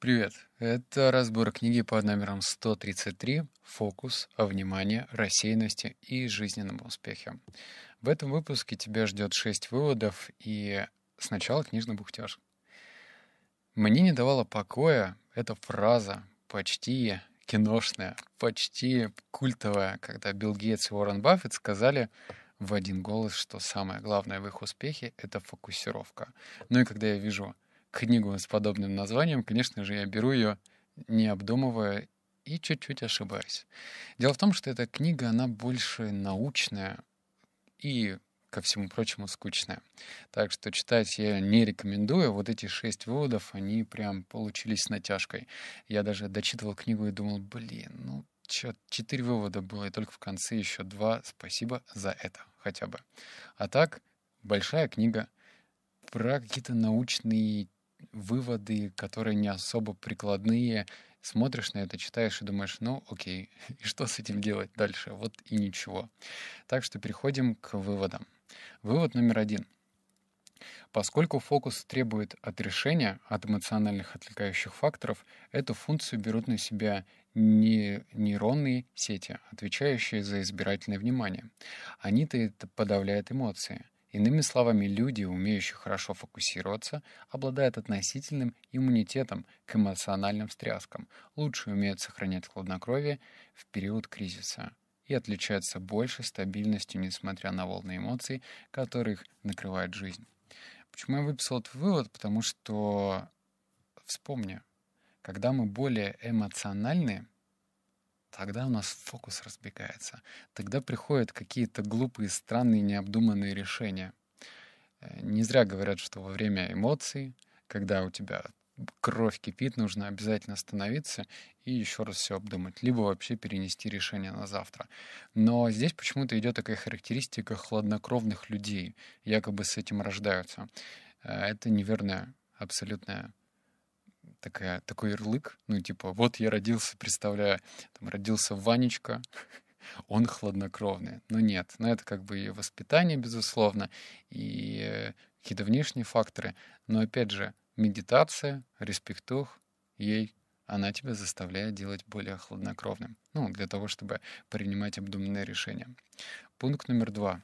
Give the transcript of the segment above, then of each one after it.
Привет! Это разбор книги под номером 133 «Фокус, внимание, рассеянности и жизненном успехе». В этом выпуске тебя ждет 6 выводов и сначала книжный бухтеж. Мне не давала покоя эта фраза, почти киношная, почти культовая, когда Билл Гейтс и Уоррен Баффет сказали в один голос, что самое главное в их успехе — это фокусировка. Ну и когда я вижу книгу с подобным названием, конечно же, я беру ее, не обдумывая, и чуть-чуть ошибаюсь. Дело в том, что эта книга, она больше научная и, ко всему прочему, скучная. Так что читать я не рекомендую. Вот эти шесть выводов, они прям получились с натяжкой. Я даже дочитывал книгу и думал, блин, ну четыре вывода было, и только в конце еще два. Спасибо за это хотя бы. А так, большая книга про какие-то научные выводы, которые не особо прикладные. Смотришь на это, читаешь и думаешь, ну окей, и что с этим делать дальше? Вот и ничего. Так что переходим к выводам. Вывод номер один. Поскольку фокус требует от решения, от эмоциональных отвлекающих факторов, эту функцию берут на себя не нейронные сети, отвечающие за избирательное внимание. Они-то это подавляют эмоции. Иными словами, люди, умеющие хорошо фокусироваться, обладают относительным иммунитетом к эмоциональным встряскам, лучше умеют сохранять хладнокровие в период кризиса и отличаются большей стабильностью, несмотря на волны эмоций, которых накрывает жизнь. Почему я выписал этот вывод? Потому что, вспомни, когда мы более эмоциональны, тогда у нас фокус разбегается. Тогда приходят какие-то глупые, странные, необдуманные решения. Э, не зря говорят, что во время эмоций, когда у тебя кровь кипит, нужно обязательно остановиться и еще раз все обдумать, либо вообще перенести решение на завтра. Но здесь почему-то идет такая характеристика хладнокровных людей, якобы с этим рождаются. Э, это неверная, абсолютная такая, такой ярлык, ну, типа, вот я родился, представляю, там, родился Ванечка, он хладнокровный. Но нет, но это как бы и воспитание, безусловно, и э, какие-то внешние факторы. Но опять же, медитация, респектух ей, она тебя заставляет делать более хладнокровным. Ну, для того, чтобы принимать обдуманные решения. Пункт номер два.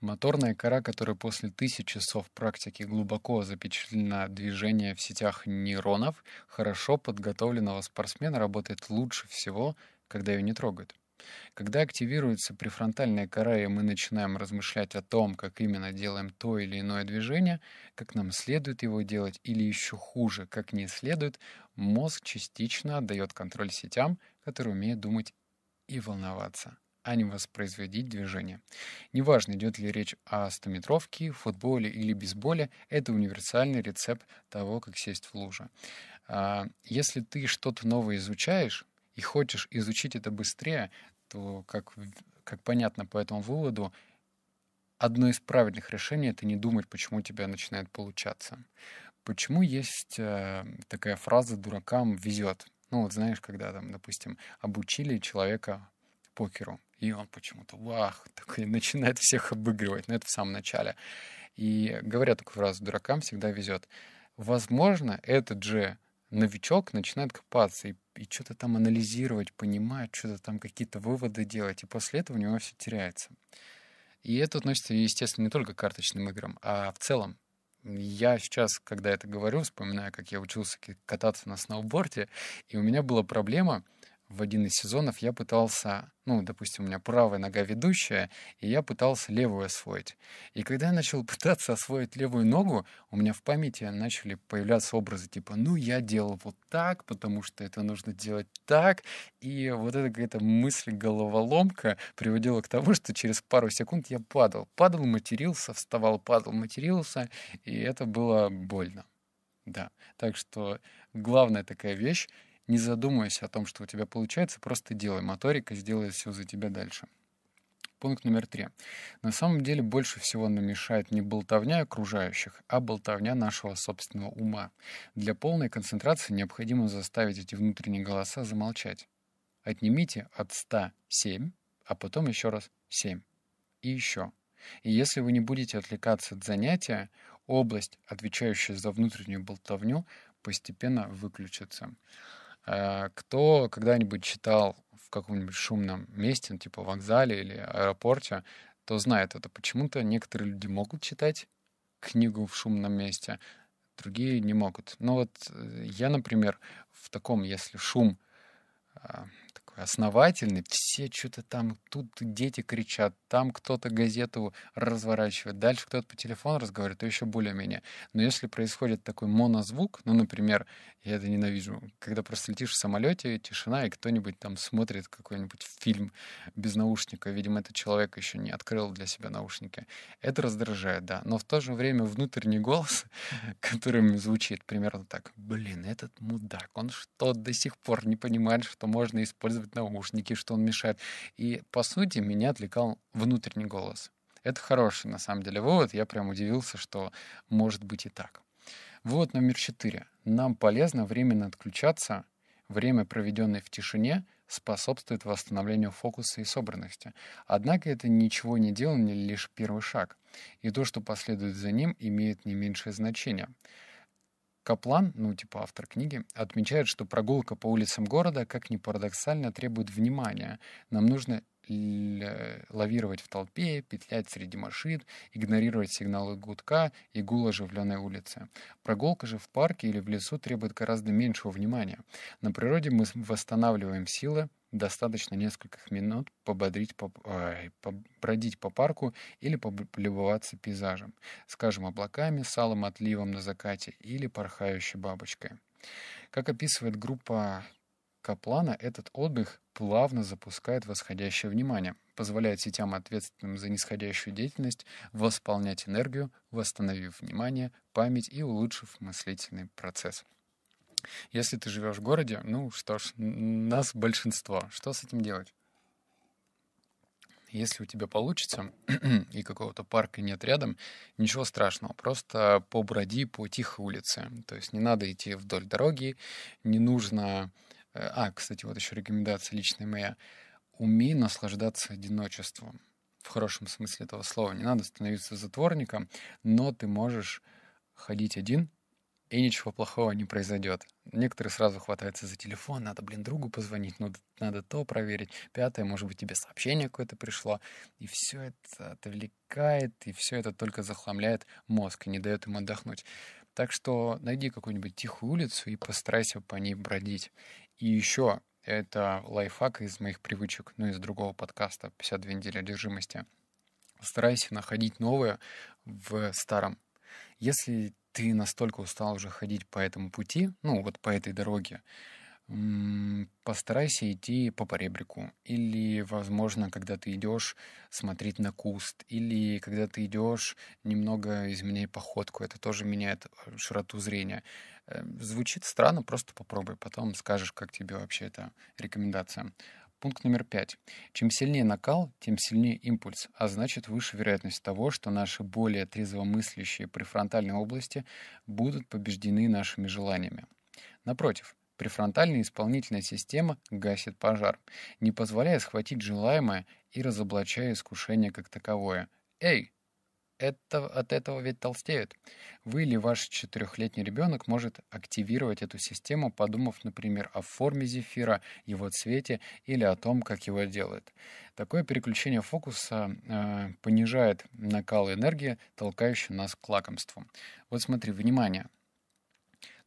Моторная кора, которая после тысяч часов практики глубоко запечатлена движение в сетях нейронов, хорошо подготовленного спортсмена работает лучше всего, когда ее не трогают. Когда активируется префронтальная кора, и мы начинаем размышлять о том, как именно делаем то или иное движение, как нам следует его делать, или еще хуже, как не следует, мозг частично отдает контроль сетям, которые умеют думать и волноваться а не воспроизводить движение. Неважно, идет ли речь о стометровке, футболе или бейсболе, это универсальный рецепт того, как сесть в лужу. А, если ты что-то новое изучаешь и хочешь изучить это быстрее, то, как, как понятно по этому выводу, одно из правильных решений — это не думать, почему у тебя начинает получаться. Почему есть э, такая фраза «дуракам везет»? Ну вот знаешь, когда там, допустим, обучили человека покеру, и он почему-то, вах, такой начинает всех обыгрывать, но это в самом начале. И говорят такую фразу, дуракам всегда везет. Возможно, этот же новичок начинает копаться и, и что-то там анализировать, понимать, что-то там какие-то выводы делать, и после этого у него все теряется. И это относится, естественно, не только к карточным играм, а в целом. Я сейчас, когда это говорю, вспоминаю, как я учился кататься на сноуборде, и у меня была проблема — в один из сезонов я пытался, ну, допустим, у меня правая нога ведущая, и я пытался левую освоить. И когда я начал пытаться освоить левую ногу, у меня в памяти начали появляться образы типа, ну, я делал вот так, потому что это нужно делать так. И вот эта какая-то мысль-головоломка приводила к тому, что через пару секунд я падал. Падал, матерился, вставал, падал, матерился, и это было больно. Да, так что главная такая вещь не задумывайся о том, что у тебя получается, просто делай. Моторика сделает все за тебя дальше. Пункт номер три. На самом деле больше всего нам мешает не болтовня окружающих, а болтовня нашего собственного ума. Для полной концентрации необходимо заставить эти внутренние голоса замолчать. Отнимите от 100 7, а потом еще раз 7. И еще. И если вы не будете отвлекаться от занятия, область, отвечающая за внутреннюю болтовню, постепенно выключится. Э, кто когда-нибудь читал в каком-нибудь шумном месте, ну, типа вокзале или аэропорте, то знает это. Почему-то некоторые люди могут читать книгу в шумном месте, другие не могут. Но вот э, я, например, в таком, если шум такой основательный, все что-то там, тут дети кричат, там кто-то газету разворачивает, дальше кто-то по телефону разговаривает, то еще более-менее. Но если происходит такой монозвук, ну, например, я это ненавижу, когда просто летишь в самолете, тишина, и кто-нибудь там смотрит какой-нибудь фильм без наушника, видимо, этот человек еще не открыл для себя наушники. Это раздражает, да. Но в то же время внутренний голос, которым звучит примерно так, блин, этот мудак, он что, до сих пор не понимает, что можно использовать наушники, что он мешает. И, по сути, меня отвлекал внутренний голос. Это хороший, на самом деле, вывод. Я прям удивился, что может быть и так. Вывод номер четыре. Нам полезно временно отключаться. Время, проведенное в тишине, способствует восстановлению фокуса и собранности. Однако это ничего не делание, лишь первый шаг. И то, что последует за ним, имеет не меньшее значение. Каплан, ну типа автор книги, отмечает, что прогулка по улицам города, как ни парадоксально, требует внимания. Нам нужно лавировать в толпе, петлять среди машин, игнорировать сигналы гудка и гул оживленной улицы. Прогулка же в парке или в лесу требует гораздо меньшего внимания. На природе мы восстанавливаем силы, достаточно нескольких минут пободрить, по, ой, побродить по парку или полюбоваться пейзажем, скажем, облаками, салом отливом на закате или порхающей бабочкой. Как описывает группа Каплана, этот отдых плавно запускает восходящее внимание, позволяет сетям, ответственным за нисходящую деятельность, восполнять энергию, восстановив внимание, память и улучшив мыслительный процесс. Если ты живешь в городе, ну что ж, нас большинство. Что с этим делать? Если у тебя получится, и какого-то парка нет рядом, ничего страшного. Просто поброди по тихой улице. То есть не надо идти вдоль дороги, не нужно... Э, а, кстати, вот еще рекомендация личная моя. Умей наслаждаться одиночеством. В хорошем смысле этого слова. Не надо становиться затворником, но ты можешь ходить один и ничего плохого не произойдет. Некоторые сразу хватаются за телефон, надо, блин, другу позвонить, надо, надо то проверить. Пятое, может быть, тебе сообщение какое-то пришло. И все это отвлекает, и все это только захламляет мозг и не дает ему отдохнуть. Так что найди какую-нибудь тихую улицу и постарайся по ней бродить. И еще, это лайфхак из моих привычек, ну, из другого подкаста «52 недели одержимости». Старайся находить новое в старом. Если ты настолько устал уже ходить по этому пути, ну вот по этой дороге, постарайся идти по поребрику. Или, возможно, когда ты идешь, смотреть на куст. Или когда ты идешь, немного изменяй походку. Это тоже меняет э, широту зрения. Э, звучит странно, просто попробуй. Потом скажешь, как тебе вообще эта рекомендация. Пункт номер пять. Чем сильнее накал, тем сильнее импульс, а значит выше вероятность того, что наши более трезвомыслящие префронтальные области будут побеждены нашими желаниями. Напротив, префронтальная исполнительная система гасит пожар, не позволяя схватить желаемое и разоблачая искушение как таковое. «Эй, это, от этого ведь толстеют. Вы или ваш четырехлетний ребенок может активировать эту систему, подумав, например, о форме зефира, его цвете или о том, как его делают. Такое переключение фокуса э, понижает накал энергии, толкающий нас к лакомству. Вот смотри, внимание.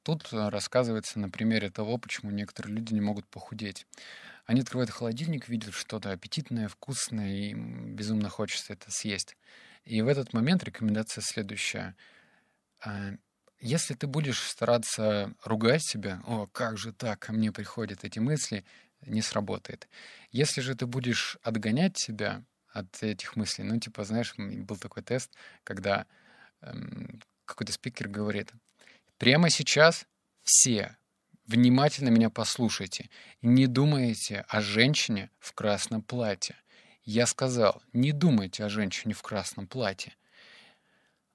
Тут рассказывается на примере того, почему некоторые люди не могут похудеть. Они открывают холодильник, видят что-то аппетитное, вкусное, и им безумно хочется это съесть. И в этот момент рекомендация следующая. А, если ты будешь стараться ругать себя, о, как же так, ко мне приходят эти мысли, не сработает. Если же ты будешь отгонять себя от этих мыслей, ну, типа, знаешь, был такой тест, когда эм, какой-то спикер говорит, прямо сейчас все внимательно меня послушайте, не думайте о женщине в красном платье. Я сказал, не думайте о женщине в красном платье.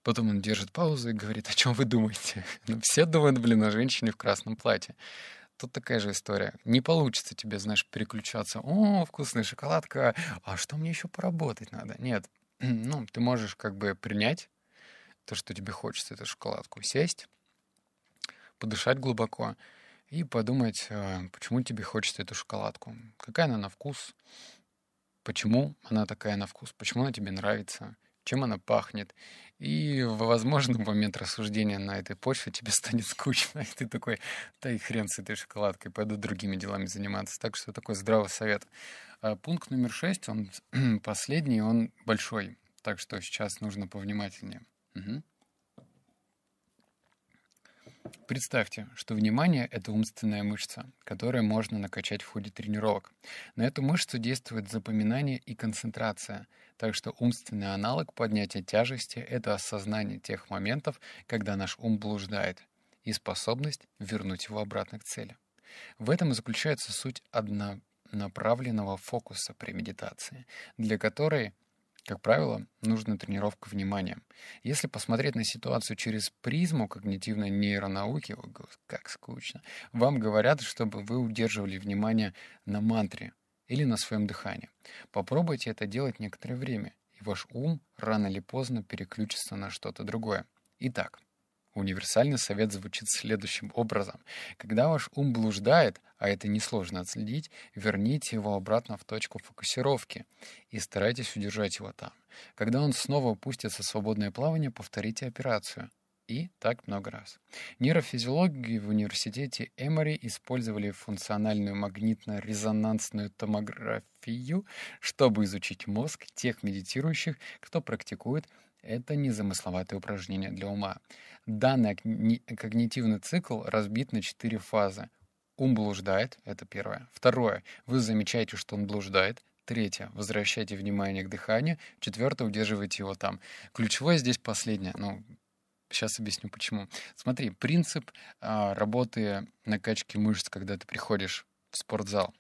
Потом он держит паузу и говорит, о чем вы думаете? Ну, все думают, блин, о женщине в красном платье. Тут такая же история. Не получится тебе, знаешь, переключаться. О, вкусная шоколадка. А что мне еще поработать надо? Нет. Ну, ты можешь как бы принять то, что тебе хочется, эту шоколадку, сесть, подышать глубоко и подумать, э, почему тебе хочется эту шоколадку, какая она на вкус, почему она такая на вкус, почему она тебе нравится, чем она пахнет. И, возможно, в момент рассуждения на этой почве тебе станет скучно, и ты такой, да и хрен с этой шоколадкой, пойду другими делами заниматься. Так что такой здравый совет. А пункт номер шесть, он последний, он большой, так что сейчас нужно повнимательнее. Угу. Представьте, что внимание — это умственная мышца, которую можно накачать в ходе тренировок. На эту мышцу действует запоминание и концентрация, так что умственный аналог поднятия тяжести — это осознание тех моментов, когда наш ум блуждает, и способность вернуть его обратно к цели. В этом и заключается суть однонаправленного фокуса при медитации, для которой как правило, нужна тренировка внимания. Если посмотреть на ситуацию через призму когнитивной нейронауки, о, как скучно, вам говорят, чтобы вы удерживали внимание на мантре или на своем дыхании. Попробуйте это делать некоторое время, и ваш ум рано или поздно переключится на что-то другое. Итак, Универсальный совет звучит следующим образом. Когда ваш ум блуждает, а это несложно отследить, верните его обратно в точку фокусировки и старайтесь удержать его там. Когда он снова упустится в свободное плавание, повторите операцию. И так много раз. Нейрофизиологи в университете Эмори использовали функциональную магнитно-резонансную томографию, чтобы изучить мозг тех медитирующих, кто практикует это незамысловатое упражнение для ума. Данный когнитивный цикл разбит на четыре фазы. Ум блуждает, это первое. Второе, вы замечаете, что он блуждает. Третье, возвращайте внимание к дыханию. Четвертое, удерживайте его там. Ключевое здесь последнее. Ну, сейчас объясню почему. Смотри, принцип а, работы накачки мышц, когда ты приходишь в спортзал.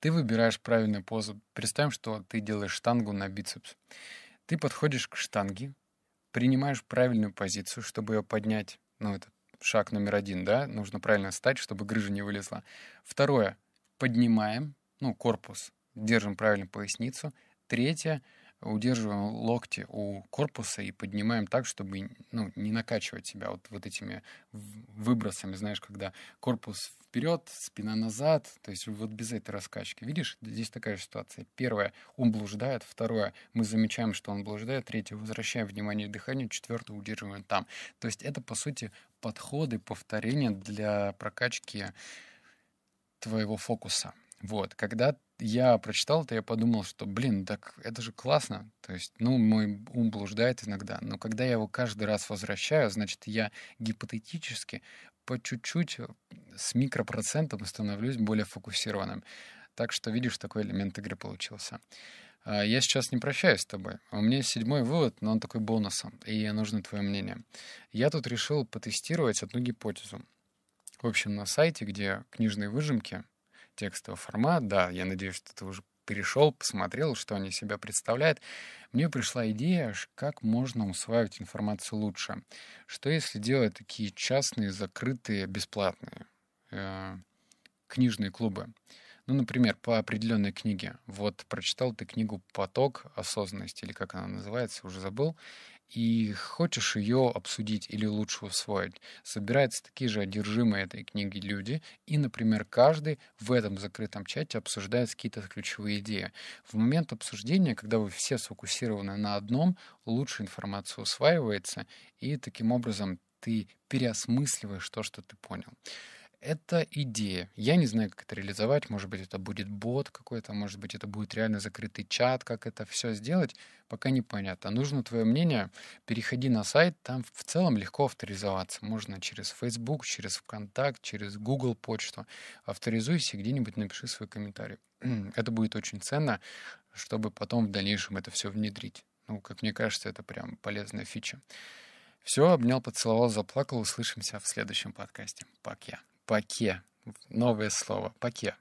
Ты выбираешь правильную позу. Представим, что ты делаешь штангу на бицепс. Ты подходишь к штанге, принимаешь правильную позицию, чтобы ее поднять. Ну, это шаг номер один, да? Нужно правильно встать, чтобы грыжа не вылезла. Второе. Поднимаем, ну, корпус, держим правильно поясницу. Третье. Удерживаем локти у корпуса и поднимаем так, чтобы ну, не накачивать себя вот, вот этими выбросами, знаешь, когда корпус вперед, спина назад, то есть вот без этой раскачки. Видишь, здесь такая же ситуация. Первое, ум блуждает. Второе, мы замечаем, что он блуждает. Третье, возвращаем внимание к дыханию. Четвертое, удерживаем там. То есть это, по сути, подходы, повторения для прокачки твоего фокуса. Вот, когда я прочитал это, я подумал, что, блин, так это же классно. То есть, ну, мой ум блуждает иногда, но когда я его каждый раз возвращаю, значит, я гипотетически по чуть-чуть э, с микропроцентом становлюсь более фокусированным. Так что, видишь, такой элемент игры получился. А, я сейчас не прощаюсь с тобой. У меня есть седьмой вывод, но он такой бонусом, и нужно твое мнение. Я тут решил потестировать одну гипотезу. В общем, на сайте, где книжные выжимки, текстовый формат, да, я надеюсь, что ты уже перешел, посмотрел, что они себя представляют, мне пришла идея, как можно усваивать информацию лучше. Что если делать такие частные, закрытые, бесплатные э, книжные клубы? Ну, например, по определенной книге. Вот прочитал ты книгу «Поток осознанности», или как она называется, уже забыл и хочешь ее обсудить или лучше усвоить. Собираются такие же одержимые этой книги люди, и, например, каждый в этом закрытом чате обсуждает какие-то ключевые идеи. В момент обсуждения, когда вы все сфокусированы на одном, лучше информация усваивается, и таким образом ты переосмысливаешь то, что ты понял это идея. Я не знаю, как это реализовать. Может быть, это будет бот какой-то, может быть, это будет реально закрытый чат, как это все сделать, пока непонятно. Нужно твое мнение. Переходи на сайт, там в целом легко авторизоваться. Можно через Facebook, через ВКонтакт, через Google почту. Авторизуйся, где-нибудь напиши свой комментарий. это будет очень ценно, чтобы потом в дальнейшем это все внедрить. Ну, как мне кажется, это прям полезная фича. Все, обнял, поцеловал, заплакал. Услышимся в следующем подкасте. Пока. Паке. Новое слово. Паке.